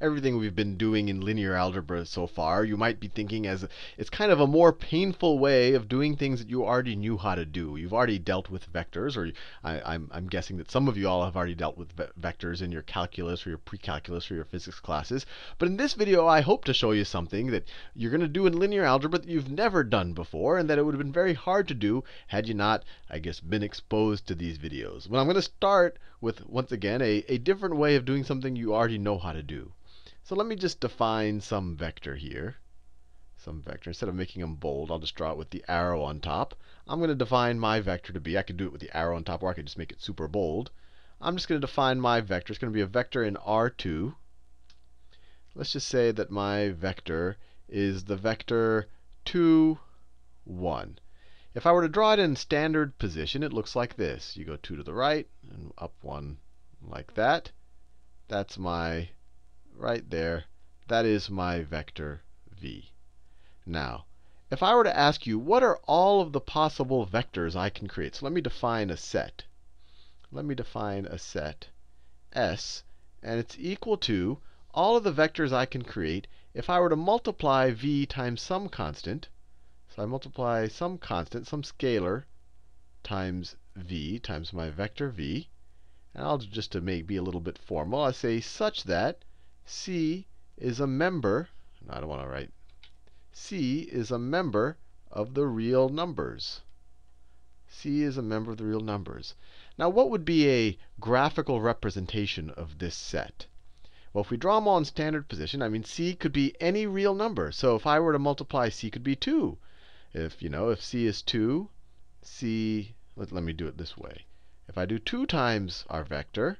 everything we've been doing in linear algebra so far, you might be thinking as it's kind of a more painful way of doing things that you already knew how to do. You've already dealt with vectors, or I, am guessing that some of you all have already dealt with ve vectors in your calculus or your pre-calculus or your physics classes. But in this video, I hope to show you something that you're going to do in linear algebra that you've never done before, and that it would have been very hard to do had you not, I guess, been exposed to these videos. Well, I'm going to start with, once again, a, a different way of doing something you already know how to do. So let me just define some vector here. Some vector. Instead of making them bold, I'll just draw it with the arrow on top. I'm going to define my vector to be, I could do it with the arrow on top, or I could just make it super bold. I'm just going to define my vector. It's going to be a vector in R2. Let's just say that my vector is the vector 2, 1. If I were to draw it in standard position, it looks like this. You go 2 to the right and up 1 like that. That's my right there, that is my vector v. Now, if I were to ask you, what are all of the possible vectors I can create? So let me define a set. Let me define a set S, and it's equal to all of the vectors I can create if I were to multiply v times some constant. So I multiply some constant, some scalar, times v, times my vector v. And I'll just to make be a little bit formal, I say such that C is a member, I don't want to write, C is a member of the real numbers. C is a member of the real numbers. Now, what would be a graphical representation of this set? Well, if we draw them all in standard position, I mean, C could be any real number. So if I were to multiply, C could be 2. If, you know, if C is 2, C, let, let me do it this way. If I do 2 times our vector,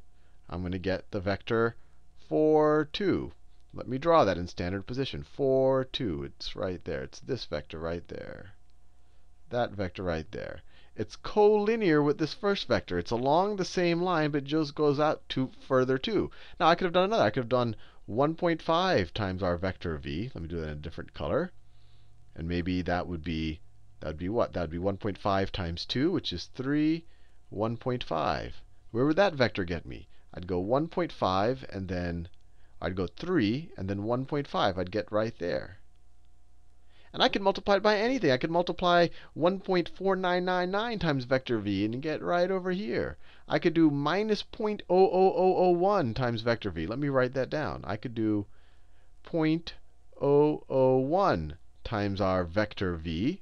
I'm going to get the vector 4, 2. Let me draw that in standard position. 4, 2. It's right there. It's this vector right there. That vector right there. It's collinear with this first vector. It's along the same line, but just goes out to further too. Now, I could have done another. I could have done 1.5 times our vector v. Let me do that in a different color. And maybe that would be that would be what? That would be 1.5 times 2, which is 3, 1.5. Where would that vector get me? I'd go 1.5 and then I'd go 3 and then 1.5. I'd get right there. And I could multiply it by anything. I could multiply 1.4999 times vector v and get right over here. I could do minus 0.00001 times vector v. Let me write that down. I could do 0.001 times our vector v.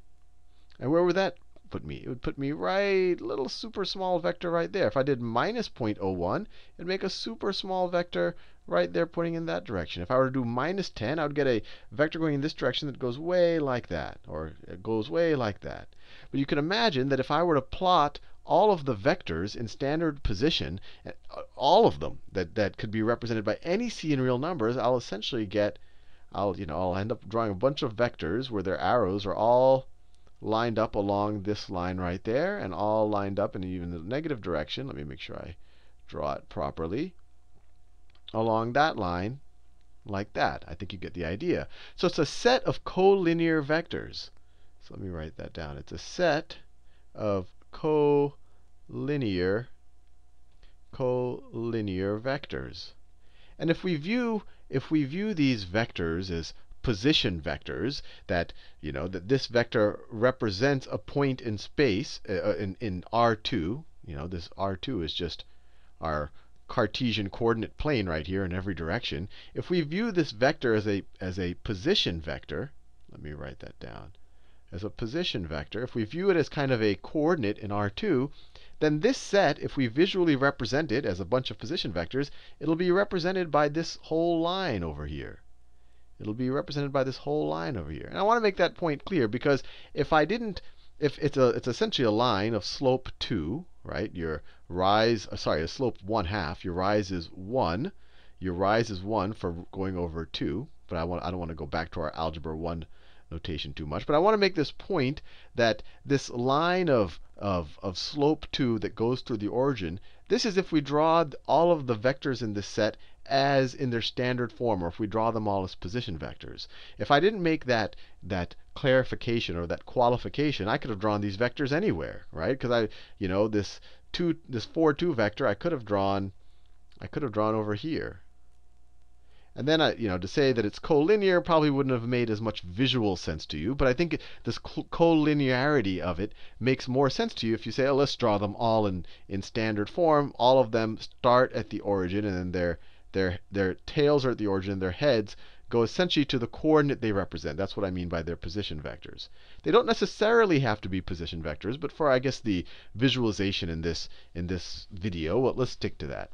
And where would that put me? It would put me right, little super small vector right there. If I did minus 0.01, it'd make a super small vector right there pointing in that direction. If I were to do minus 10, I would get a vector going in this direction that goes way like that, or it goes way like that. But you can imagine that if I were to plot all of the vectors in standard position, uh, all of them that, that could be represented by any c in real numbers, I'll essentially get, I'll, you know, I'll end up drawing a bunch of vectors where their arrows are all lined up along this line right there, and all lined up in even the negative direction. Let me make sure I draw it properly. Along that line, like that. I think you get the idea. So it's a set of collinear vectors. So let me write that down. It's a set of collinear collinear vectors. And if we view if we view these vectors as position vectors that you know that this vector represents a point in space uh, uh in in R2. You know, this R2 is just our Cartesian coordinate plane right here in every direction. If we view this vector as a as a position vector, let me write that down. As a position vector, if we view it as kind of a coordinate in R2, then this set, if we visually represent it as a bunch of position vectors, it'll be represented by this whole line over here. It'll be represented by this whole line over here. And I want to make that point clear because if I didn't, if it's a, it's essentially a line of slope 2, right? Your rise, uh, sorry, a slope 1 half. Your rise is 1. Your rise is 1 for going over 2. But I, want, I don't want to go back to our algebra 1 notation too much. But I want to make this point that this line of, of, of slope 2 that goes through the origin, this is if we draw all of the vectors in this set as in their standard form, or if we draw them all as position vectors. If I didn't make that, that clarification or that qualification, I could have drawn these vectors anywhere, right? Because I, you know, this two, this 4, 2 vector, I could have drawn, I could have drawn over here. And then, you know, to say that it's collinear probably wouldn't have made as much visual sense to you. But I think this collinearity of it makes more sense to you if you say, oh, let's draw them all in, in standard form. All of them start at the origin, and then their, their, their tails are at the origin, their heads go essentially to the coordinate they represent. That's what I mean by their position vectors. They don't necessarily have to be position vectors, but for, I guess, the visualization in this, in this video, well, let's stick to that.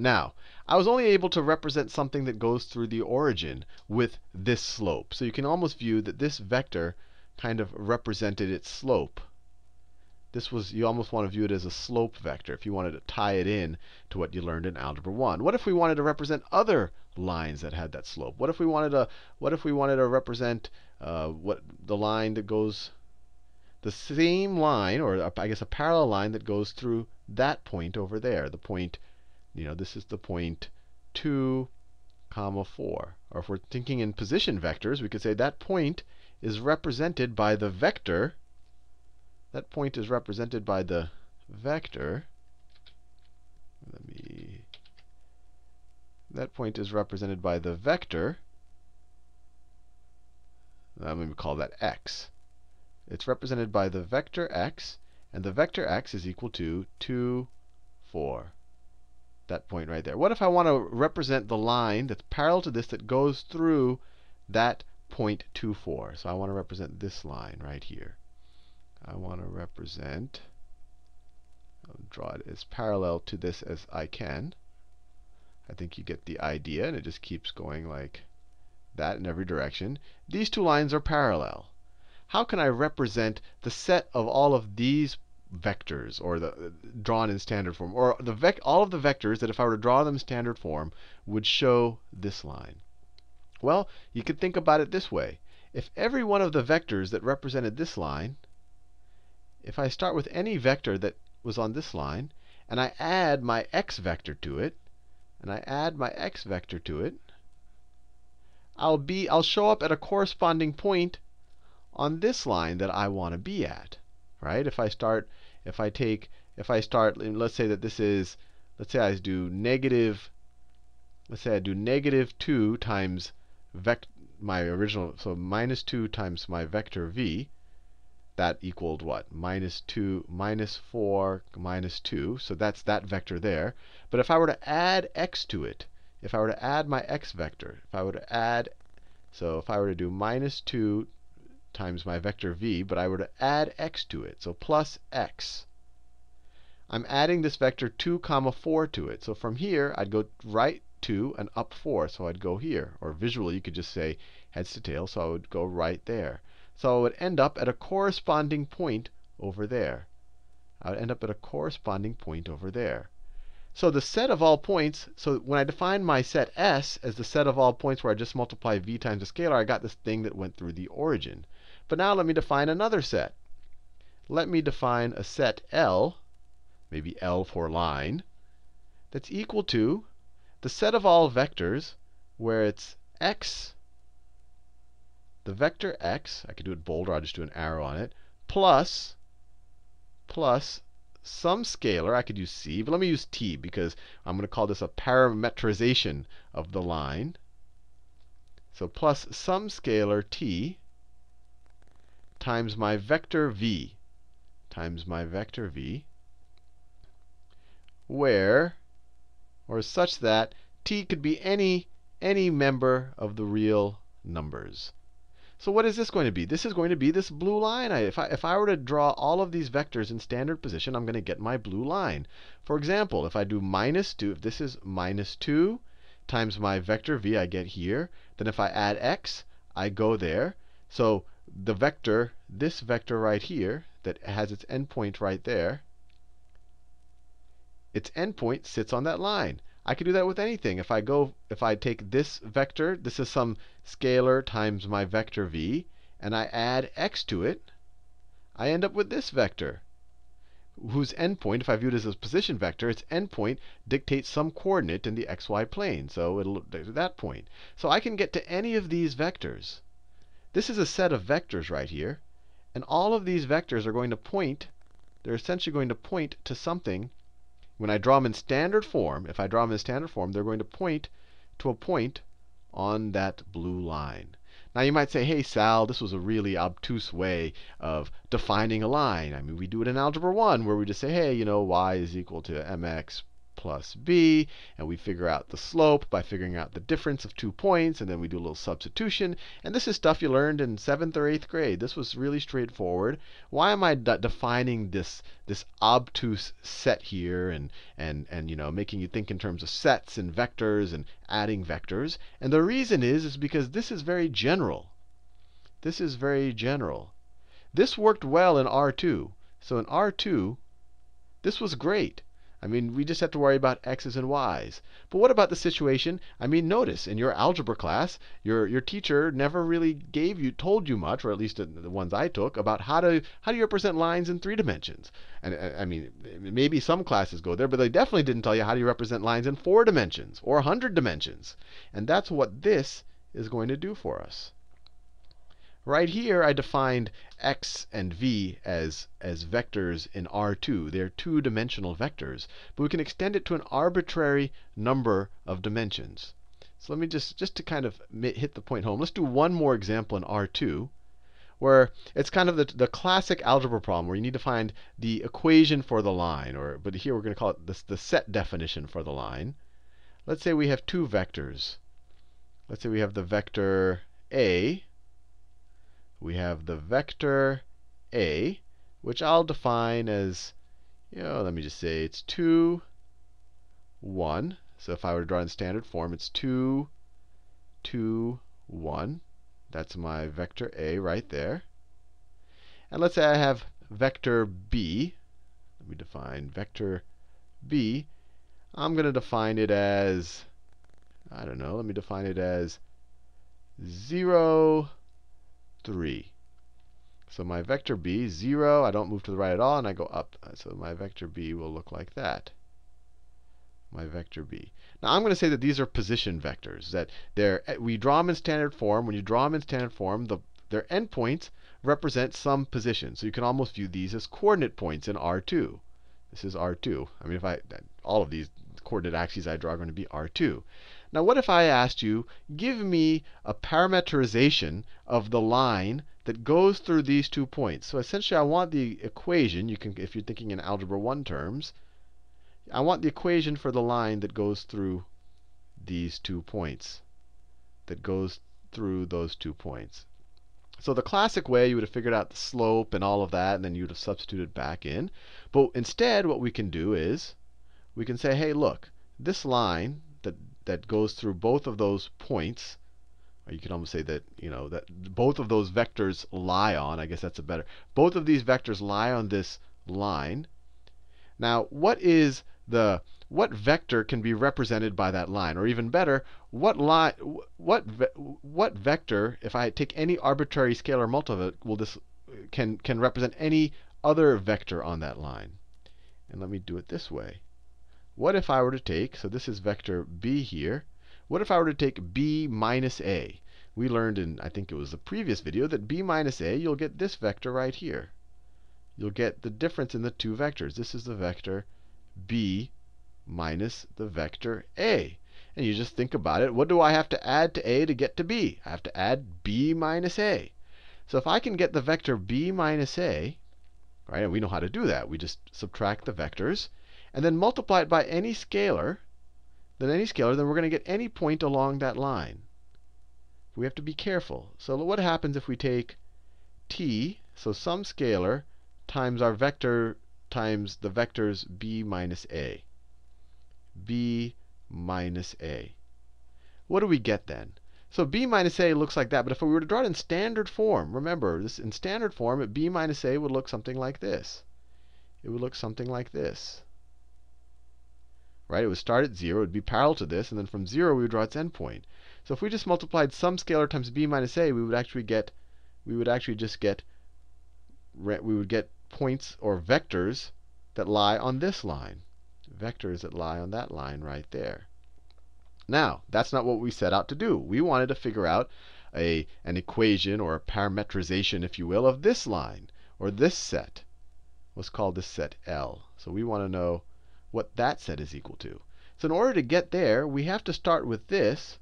Now, I was only able to represent something that goes through the origin with this slope. So you can almost view that this vector kind of represented its slope. This was, you almost want to view it as a slope vector if you wanted to tie it in to what you learned in Algebra 1. What if we wanted to represent other lines that had that slope? What if we wanted to, what if we wanted to represent uh, what the line that goes, the same line, or I guess a parallel line that goes through that point over there, the point you know, this is the point 2, comma 4. Or if we're thinking in position vectors, we could say that point is represented by the vector. That point is represented by the vector. Let me. That point is represented by the vector. Let me call that x. It's represented by the vector x, and the vector x is equal to 2, 4 that point right there. What if I want to represent the line that's parallel to this that goes through that point 2, 4? So I want to represent this line right here. I want to represent, I'll draw it as parallel to this as I can. I think you get the idea, and it just keeps going like that in every direction. These two lines are parallel. How can I represent the set of all of these vectors, or the drawn in standard form, or the vec all of the vectors that if I were to draw them standard form would show this line. Well, you could think about it this way. If every one of the vectors that represented this line, if I start with any vector that was on this line, and I add my x vector to it, and I add my x vector to it, I'll be I'll show up at a corresponding point on this line that I want to be at right? If I start, if I take, if I start, let's say that this is, let's say I do negative, let's say I do negative 2 times vec my original, so minus 2 times my vector v, that equaled what? Minus 2, minus 4, minus 2. So that's that vector there. But if I were to add x to it, if I were to add my x vector, if I were to add, so if I were to do minus 2 times my vector v, but I were to add x to it, so plus x. I'm adding this vector 2 comma 4 to it. So from here, I'd go right 2 and up 4. So I'd go here. Or visually, you could just say heads to tails. So I would go right there. So I would end up at a corresponding point over there. I would end up at a corresponding point over there. So the set of all points, so when I define my set S as the set of all points where I just multiply v times a scalar, I got this thing that went through the origin. But now let me define another set. Let me define a set L, maybe L for line, that's equal to the set of all vectors where it's x, the vector x, I could do it bold or I'll just do an arrow on it, plus, plus some scalar, I could use c, but let me use t because I'm going to call this a parametrization of the line. So plus some scalar t times my vector v times my vector v, where, or such that t could be any, any member of the real numbers. So what is this going to be? This is going to be this blue line. If I, if I were to draw all of these vectors in standard position, I'm going to get my blue line. For example, if I do minus 2, if this is minus 2 times my vector v I get here, then if I add x, I go there. So the vector, this vector right here, that has its endpoint right there, its endpoint sits on that line. I could do that with anything. If I go, if I take this vector, this is some scalar times my vector v, and I add x to it, I end up with this vector, whose endpoint, if I view it as a position vector, its endpoint dictates some coordinate in the xy plane. So it'll that point. So I can get to any of these vectors. This is a set of vectors right here. And all of these vectors are going to point, they're essentially going to point to something. When I draw them in standard form, if I draw them in standard form, they're going to point to a point on that blue line. Now you might say, hey, Sal, this was a really obtuse way of defining a line. I mean, we do it in Algebra 1 where we just say, hey, you know, y is equal to mx plus b, and we figure out the slope by figuring out the difference of two points, and then we do a little substitution. And this is stuff you learned in 7th or 8th grade. This was really straightforward. Why am I defining this, this obtuse set here and, and, and you know, making you think in terms of sets and vectors and adding vectors? And the reason is, is because this is very general. This is very general. This worked well in R2. So in R2, this was great. I mean, we just have to worry about x's and y's. But what about the situation? I mean, notice in your algebra class, your your teacher never really gave you, told you much, or at least the ones I took, about how to how do you represent lines in three dimensions. And uh, I mean, maybe some classes go there, but they definitely didn't tell you how do you represent lines in four dimensions or 100 dimensions. And that's what this is going to do for us. Right here, I defined x and v as, as vectors in R2. They're two-dimensional vectors. But we can extend it to an arbitrary number of dimensions. So let me just, just to kind of hit the point home, let's do one more example in R2 where it's kind of the, the classic algebra problem where you need to find the equation for the line. or But here we're going to call it the, the set definition for the line. Let's say we have two vectors. Let's say we have the vector a we have the vector a, which I'll define as, you know, let me just say it's 2, 1. So if I were to draw in standard form, it's 2, 2, 1. That's my vector a right there. And let's say I have vector b. Let me define vector b. I'm going to define it as, I don't know, let me define it as 0, 3. So my vector b, 0, I don't move to the right at all, and I go up. Uh, so my vector b will look like that. My vector b. Now I'm going to say that these are position vectors. That they're, eh, we draw them in standard form. When you draw them in standard form, the, their endpoints represent some position. So you can almost view these as coordinate points in R2. This is R2. I mean, if I all of these coordinate axes I draw are going to be R2. Now what if I asked you, give me a parameterization of the line that goes through these two points. So essentially I want the equation, you can if you're thinking in algebra 1 terms, I want the equation for the line that goes through these two points. That goes through those two points. So the classic way, you would have figured out the slope and all of that, and then you would have substituted back in. But instead, what we can do is we can say, hey, look, this line that goes through both of those points, or you can almost say that, you know, that both of those vectors lie on, I guess that's a better, both of these vectors lie on this line. Now, what is the, what vector can be represented by that line? Or even better, what line, what, what vector, if I take any arbitrary scalar multiple, will this, can, can represent any other vector on that line? And let me do it this way. What if I were to take, so this is vector b here. What if I were to take b minus a? We learned in, I think it was the previous video, that b minus a, you'll get this vector right here. You'll get the difference in the two vectors. This is the vector b minus the vector a. And you just think about it. What do I have to add to a to get to b? I have to add b minus a. So if I can get the vector b minus a, right, and we know how to do that. We just subtract the vectors and then multiply it by any scalar, then any scalar, then we're going to get any point along that line. We have to be careful. So what happens if we take t, so some scalar, times our vector times the vectors b minus a. b minus a. What do we get then? So b minus a looks like that. But if we were to draw it in standard form, remember, this in standard form, b minus a would look something like this. It would look something like this right? It would start at 0, it would be parallel to this, and then from 0 we would draw its endpoint. So if we just multiplied some scalar times b minus a, we would actually get, we would actually just get, we would get points or vectors that lie on this line. Vectors that lie on that line right there. Now, that's not what we set out to do. We wanted to figure out a, an equation or a parametrization, if you will, of this line or this set. Let's call this set L. So we want to know what that set is equal to. So in order to get there, we have to start with this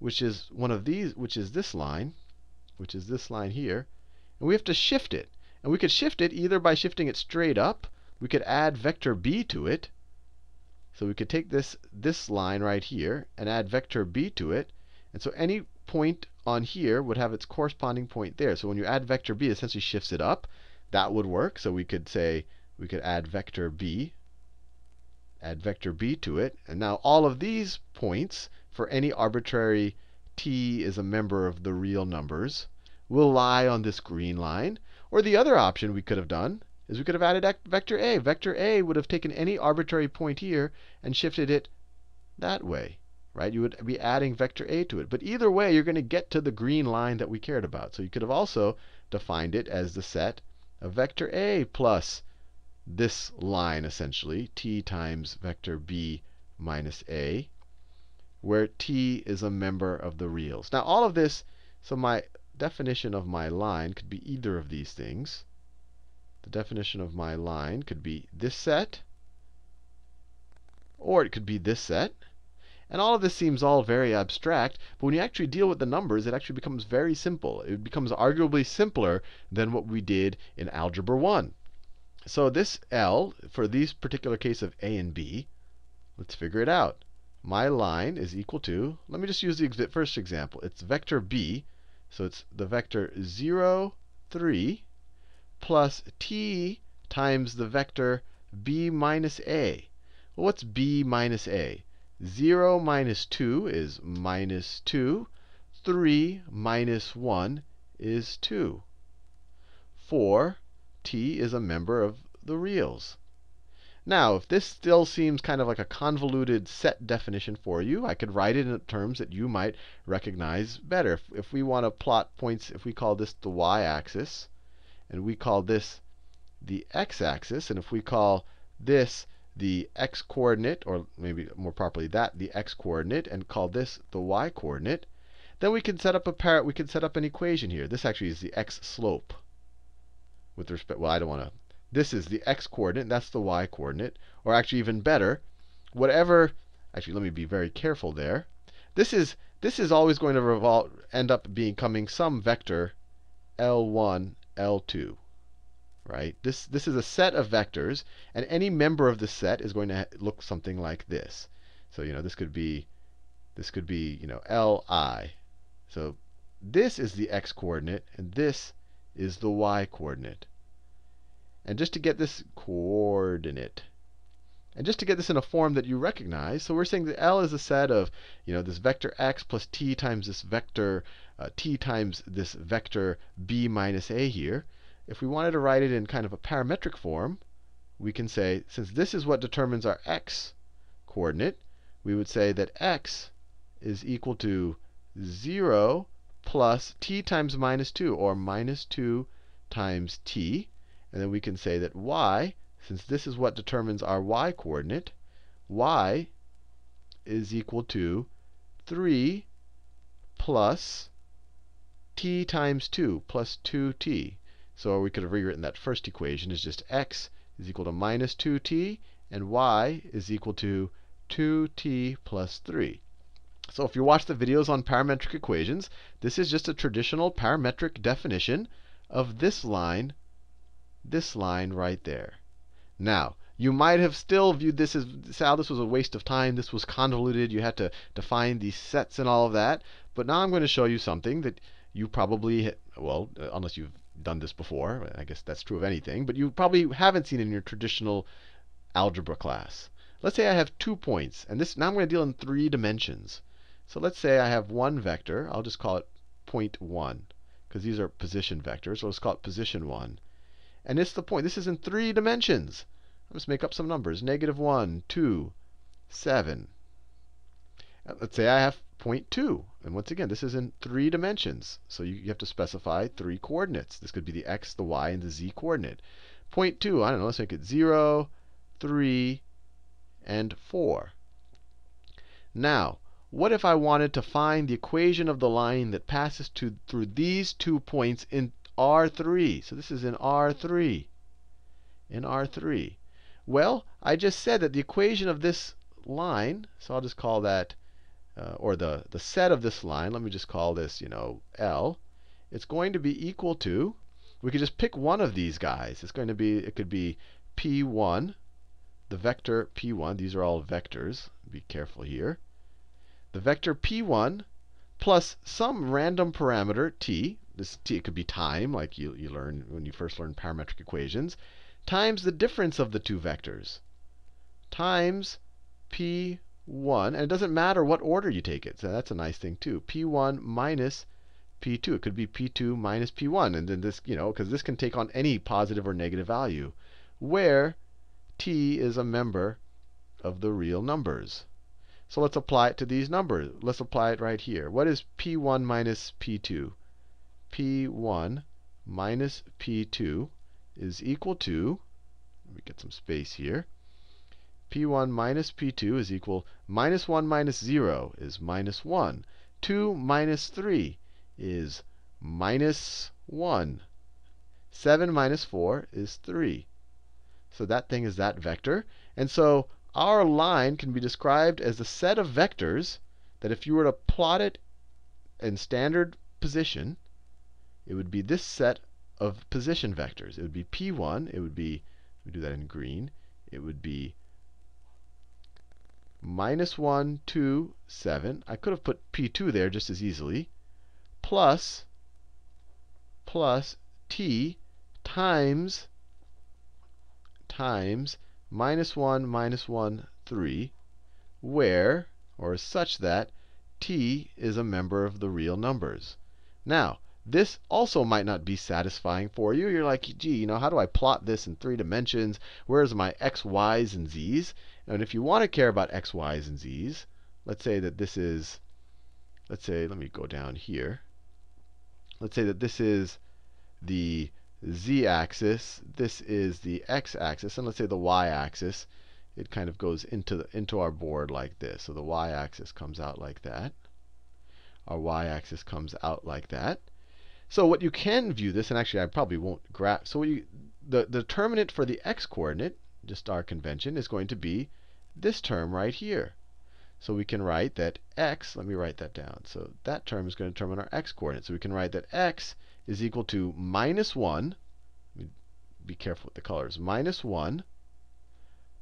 which is one of these, which is this line, which is this line here, and we have to shift it. And we could shift it either by shifting it straight up, we could add vector b to it. So we could take this, this line right here and add vector b to it. And so any point on here would have its corresponding point there. So when you add vector b, it essentially shifts it up. That would work. So we could say we could add vector b, add vector b to it. And now all of these points for any arbitrary t is a member of the real numbers will lie on this green line. Or the other option we could have done is we could have added vector a. Vector a would have taken any arbitrary point here and shifted it that way. Right? You would be adding vector a to it. But either way, you're going to get to the green line that we cared about. So you could have also defined it as the set of vector a plus this line, essentially, t times vector b minus a, where t is a member of the reals. Now, all of this, so my definition of my line could be either of these things. The definition of my line could be this set, or it could be this set. And all of this seems all very abstract, but when you actually deal with the numbers, it actually becomes very simple. It becomes arguably simpler than what we did in Algebra 1. So this L, for these particular case of A and B, let's figure it out. My line is equal to, let me just use the first example. It's vector b, so it's the vector 0, 3 plus t times the vector b minus a. Well, what's b minus a? 0 minus 2 is minus 2. 3 minus 1 is 2. 4, t is a member of the reals. Now, if this still seems kind of like a convoluted set definition for you, I could write it in terms that you might recognize better. If, if we want to plot points, if we call this the y-axis, and we call this the x-axis, and if we call this the x-coordinate, or maybe more properly that, the x-coordinate, and call this the y-coordinate, then we can set up a par we can set up an equation here. This actually is the x-slope with respect. Well, I don't want to this is the x-coordinate, that's the y-coordinate. Or actually even better, whatever, actually let me be very careful there. This is, this is always going to revolve, end up becoming some vector L1, L2. Right? This, this is a set of vectors, and any member of the set is going to look something like this. So, you know, this could be, this could be, you know, Li. So this is the x-coordinate, and this is the y-coordinate. And just to get this coordinate, and just to get this in a form that you recognize, so we're saying that L is a set of, you know, this vector x plus t times this vector uh, t times this vector b minus a here. If we wanted to write it in kind of a parametric form, we can say, since this is what determines our x coordinate, we would say that x is equal to 0 plus t times minus 2, or minus 2 times t. And then we can say that y, since this is what determines our y coordinate, y is equal to 3 plus t times 2 plus 2t. So we could have rewritten that first equation as just x is equal to minus 2t, and y is equal to 2t plus 3. So if you watch the videos on parametric equations, this is just a traditional parametric definition of this line this line right there. Now, you might have still viewed this as, Sal, this was a waste of time. This was convoluted. You had to define these sets and all of that. But now I'm going to show you something that you probably, well, uh, unless you've done this before, I guess that's true of anything, but you probably haven't seen in your traditional algebra class. Let's say I have two points, and this now I'm going to deal in three dimensions. So let's say I have one vector. I'll just call it point 1, because these are position vectors. So let's call it position 1. And it's the point. This is in three dimensions. Let's make up some numbers. Negative 1, 2, 7. Uh, let's say I have point 2. And once again, this is in three dimensions. So you, have to specify three coordinates. This could be the x, the y, and the z coordinate. Point 2, I don't know, let's make it 0, 3, and 4. Now, what if I wanted to find the equation of the line that passes to, through these two points in R3. So this is in R3. In R3. Well, I just said that the equation of this line, so I'll just call that uh, or the, the set of this line, let me just call this, you know, L, it's going to be equal to, we could just pick one of these guys. It's going to be, it could be P1, the vector P1. These are all vectors. Be careful here. The vector P1 plus some random parameter t. This t could be time, like you, you learn when you first learn parametric equations, times the difference of the two vectors, times P1. And it doesn't matter what order you take it. So that's a nice thing too. P1 minus P2. It could be P2 minus P1. And then this, you know, because this can take on any positive or negative value, where t is a member of the real numbers. So let's apply it to these numbers. Let's apply it right here. What is P1 minus P2? P1 minus P2 is equal to, let me get some space here. P1 minus P2 is equal, minus 1 minus 0 is minus 1. 2 minus 3 is minus 1. 7 minus 4 is 3. So that thing is that vector. And so our line can be described as a set of vectors that if you were to plot it in standard position, it would be this set of position vectors. It would be p1. It would be, we do that in green. It would be minus 1, 2, 7. I could have put p2 there just as easily. Plus, plus t times times minus 1 minus 1, 3, where, or such that, t is a member of the real numbers. Now, this also might not be satisfying for you. You're like, gee, you know, how do I plot this in three dimensions? Where's my x, y's, and z's? And if you want to care about x, y's, and z's, let's say that this is, let's say, let me go down here. Let's say that this is the z-axis. This is the x-axis. And let's say the y-axis, it kind of goes into, the, into our board like this. So the y-axis comes out like that. Our y-axis comes out like that. So what you can view this, and actually I probably won't graph. So you, the, the determinant for the x-coordinate, just our convention, is going to be this term right here. So we can write that x, let me write that down. So that term is going to determine our x-coordinate. So we can write that x is equal to minus 1. Be careful with the colors. Minus 1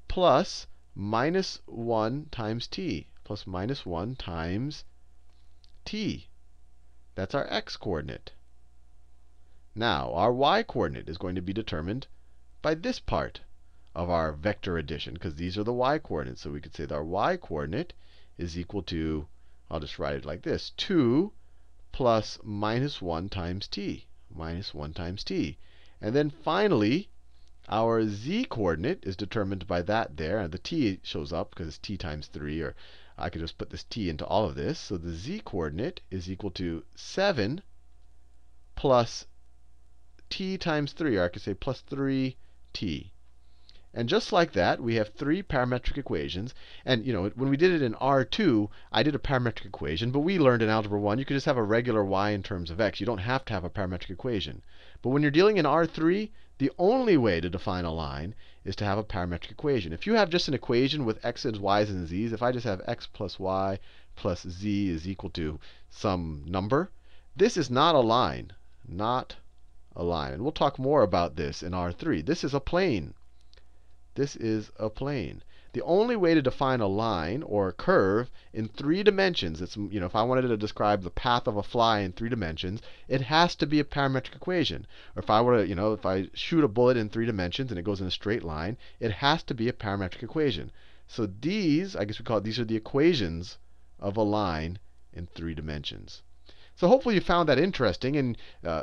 plus minus 1 times t plus minus 1 times t. That's our x-coordinate. Now, our y-coordinate is going to be determined by this part of our vector addition, because these are the y-coordinates. So we could say that our y-coordinate is equal to, I'll just write it like this, 2 plus minus 1 times t, minus 1 times t. And then finally, our z-coordinate is determined by that there. And the t shows up because it's t times 3. Or I could just put this t into all of this. So the z-coordinate is equal to 7 plus t times 3. Or I could say plus 3t. And just like that, we have three parametric equations. And you know, when we did it in R2, I did a parametric equation. But we learned in Algebra 1, you could just have a regular y in terms of x. You don't have to have a parametric equation. But when you're dealing in R3, the only way to define a line is to have a parametric equation. If you have just an equation with x's, y's, and z's, if I just have x plus y plus z is equal to some number, this is not a line. Not a line. And we'll talk more about this in R3. This is a plane. This is a plane. The only way to define a line or a curve in three dimensions, it's, you know, if I wanted to describe the path of a fly in three dimensions, it has to be a parametric equation. Or if I were to, you know, if I shoot a bullet in three dimensions and it goes in a straight line, it has to be a parametric equation. So these, I guess we call it, these are the equations of a line in three dimensions. So hopefully you found that interesting. And uh,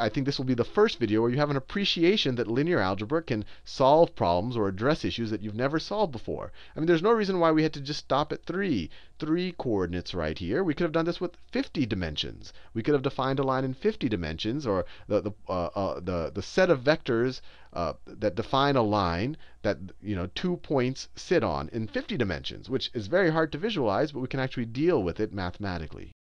I think this will be the first video where you have an appreciation that linear algebra can solve problems or address issues that you've never solved before. I mean, there's no reason why we had to just stop at 3. 3 coordinates right here. We could have done this with 50 dimensions. We could have defined a line in 50 dimensions, or the, the, uh, uh, the, the set of vectors uh, that define a line that you know two points sit on in 50 dimensions, which is very hard to visualize, but we can actually deal with it mathematically.